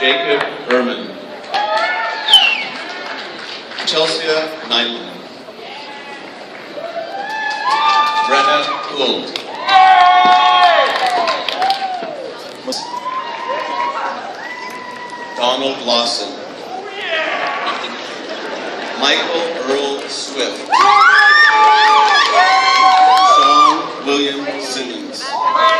Jacob Herman, Chelsea Knightley. Brenna Gould. Donald Lawson. Michael Earl Swift. Sean William Simmons.